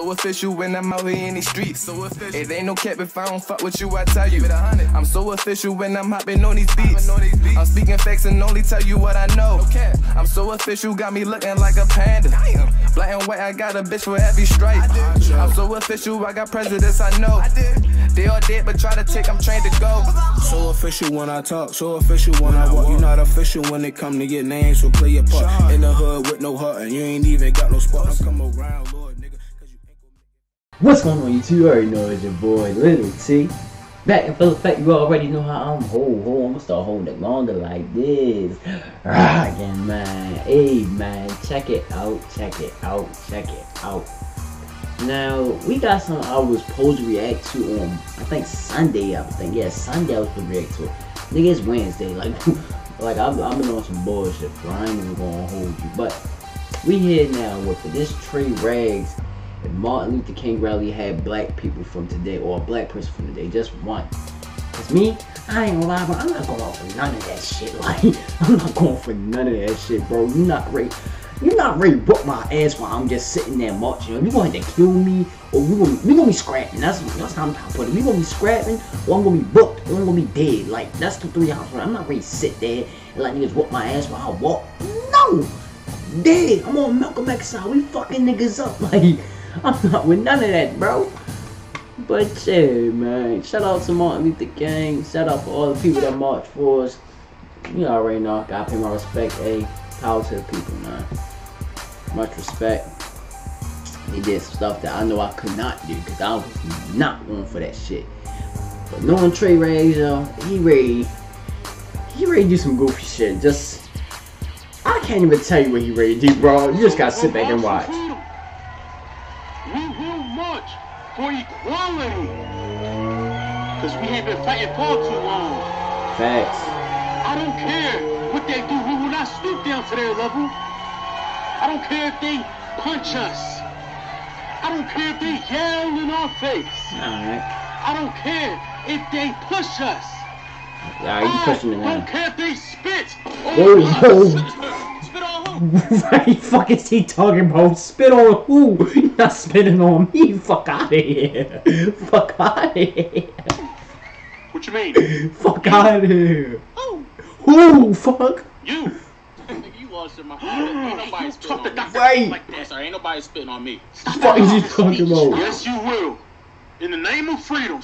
so official when I'm out here in these streets. So official. It ain't no cap if I don't fuck with you, I tell you. I'm so official when I'm hopping on these beats. I'm speaking facts and only tell you what I know. I'm so official, got me looking like a panda. Black and white, I got a bitch for every stripe. I'm so official, I got presidents I know. They all dead, but try to take, I'm trained to go. So official when I talk, so official when I walk. You not official when it come to get names, so play your part. In the hood with no heart, and you ain't even got no spot. I'm come around, Lord, What's going on YouTube? You already know it's your boy Little T. Back in full effect, you already know how I'm hold, hold, I'm gonna start holding it longer like this. Rockin' man. Hey man, check it out, check it out, check it out. Now, we got some I was supposed to react to on I think Sunday, I think. Yeah, Sunday I was supposed to react to it. Nigga, it's Wednesday. Like like I've, I've been on some bullshit. I ain't even gonna hold you. But we here now with this Trey Rags and Martin Luther King rally had black people from today or a black person from today, just one. Cause me, I ain't gonna lie, I'm not going for none of that shit. Like, I'm not going for none of that shit, bro. You're not ready. You're not ready to whoop my ass while I'm just sitting there marching. You going to kill me or we gonna we gonna be scrapping. That's that's how I'm trying to put it. We gonna be scrapping or I'm gonna be booked or I'm gonna be dead. Like that's the three options. I'm not ready to sit there and let niggas whoop my ass while I walk. No, dead. I'm on Malcolm X side. We fucking niggas up. Like I'm not with none of that, bro. But yeah, man. Shout out to Martin Luther King. Shout out for all the people that marched for us. You already know. Gotta pay my respect. Hey, power to the people, man. Much respect. He did some stuff that I know I could not do because I was not going for that shit. But knowing Trey yo, he ready. He ready to do some goofy shit. Just I can't even tell you what he ready to do, bro. You just gotta sit back and watch. March for equality. Because we ain't been fighting for too long. Facts. I don't care what they do. We will not stoop down to their level. I don't care if they punch us. I don't care if they yell in our face. Alright. I don't care if they push us. Alright, you pushing it I don't care if they spit. On whoa. us. Spit on who? right, fuck is he talking about? Spit on who? You're not spitting on me. Fuck out of here. Fuck out of here. What you mean? Fuck out of here. Who? Who? Fuck. You. you lost your mind. Ain't nobody You spitting talk to on me. Dr. Right. like I'm that. sorry, ain't nobody spitting on me. Fuck is he talking about? Yes, you will. In the name of freedom.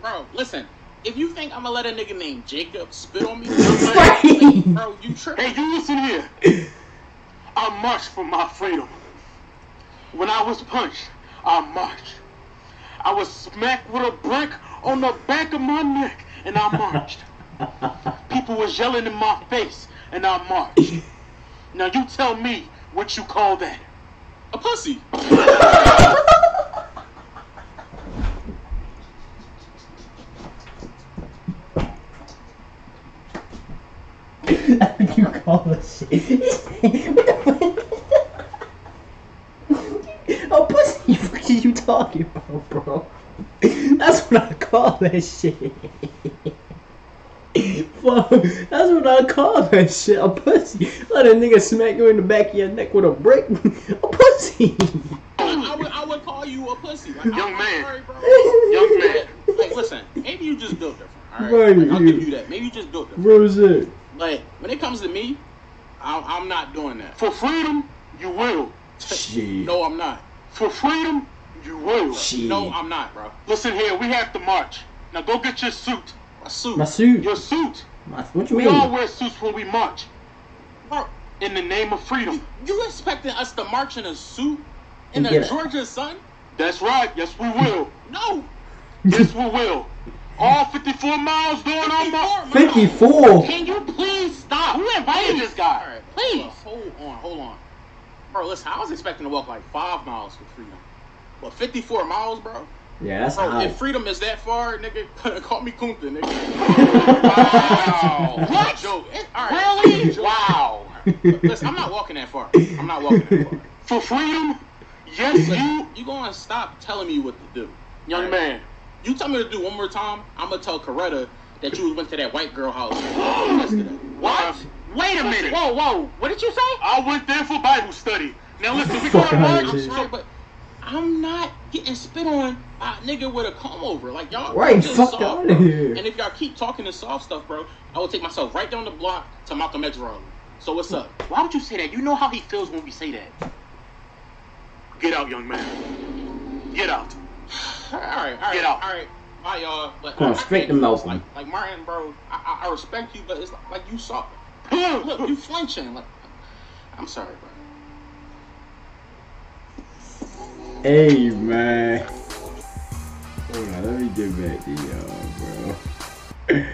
Bro, listen. If you think I'm gonna let a nigga named Jacob spit on me, Right. bro, you tripping. Hey, you listen here. I marched for my freedom. When I was punched, I marched. I was smacked with a brick on the back of my neck, and I marched. People was yelling in my face, and I marched. Now you tell me what you call that. A pussy. you call this shit? what the fuck? Oh, pussy, what are you talking about, bro? That's what I call that shit. Fuck, that's what I call that shit. A pussy. Let a nigga smack you in the back of your neck with a brick. A pussy. I would, I would call you a pussy. Like, Young I'm man. Sorry, bro. Young man. Like, listen. Maybe you just built different. All right. Right, Like, I'll yeah. give you that. Maybe you just built different. Bro, it? Like, when it comes to me, I'm, I'm not doing that. For freedom, you will. Shit. No, I'm not. For freedom, you will. Shit. No, I'm not, bro. Listen here, we have to march. Now go get your suit. My suit. My suit. Your suit. My, what you We all wear suits when we march. Bro, In the name of freedom. you expecting us to march in a suit in And the. Georgia sun? That's right. Yes, we will. No. yes, we will. All 54 miles going on my. 54. Can you please stop? Who invited this guy? right, Please. Hold on, hold on. Bro, listen, I was expecting to walk like five miles for freedom. But 54 miles, bro? Yeah, that's Bro, high. if freedom is that far, nigga, call me Kunta, nigga. wow. What? Joke. It- all right. Really? Joke. Wow. Listen, I'm not walking that far. I'm not walking that far. For freedom? Yes, Listen, you. you gonna stop telling me what to do. Young All right? man. You tell me to do one more time, I'm gonna tell Coretta that you went to that white girl house. What? Wait a minute. Whoa, whoa, what did you say? I went there for Bible study. Now listen, we going to Fuck march. outta here. Right, but I'm not getting spit on by a nigga with a comb over. Like y'all Right, just fuck soft, outta bro. here. And if y'all keep talking this soft stuff, bro, I will take myself right down the block to Malcolm X rally. So what's up? Why would you say that? You know how he feels when we say that. Get out, young man. Get out. All right, all right, Get out. all right. Bye, y'all. But Come on, straight to do this. Malcolm. Like, like Martin, bro. I, I, I respect you, but it's like, like you saw. Look, you flinching. Like, I'm sorry, bro. Hey man. Hold on, let me get back to y'all, bro.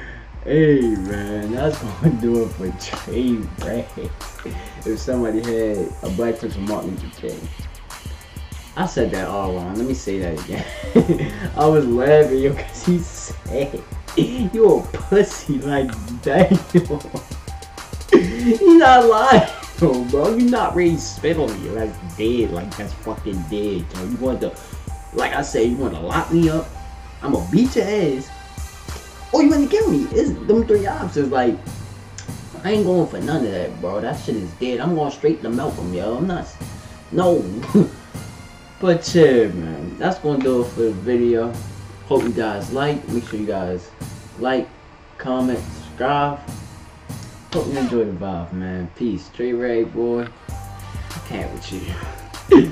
hey man, that's gonna do it for Trey Rags. If somebody had a black person Martin Luther King. I said that all wrong. Let me say that again. I was laughing, yo, cause he said you a pussy like damn. He not lying, though, bro. You not ready to spit on me. That's dead. Like that's fucking dead. Yo. You want to, like I said, you want to lock me up? I'm gonna beat your ass. Or you want to kill me? It's them three options. Like I ain't going for none of that, bro. That shit is dead. I'm going straight to Malcolm, yo. I'm not. No. but yeah, man. That's gonna do it for the video. Hope you guys like. Make sure you guys like, comment, subscribe. Hope you enjoy the vibe, man. Peace. Trey Rags, boy. I can't with you.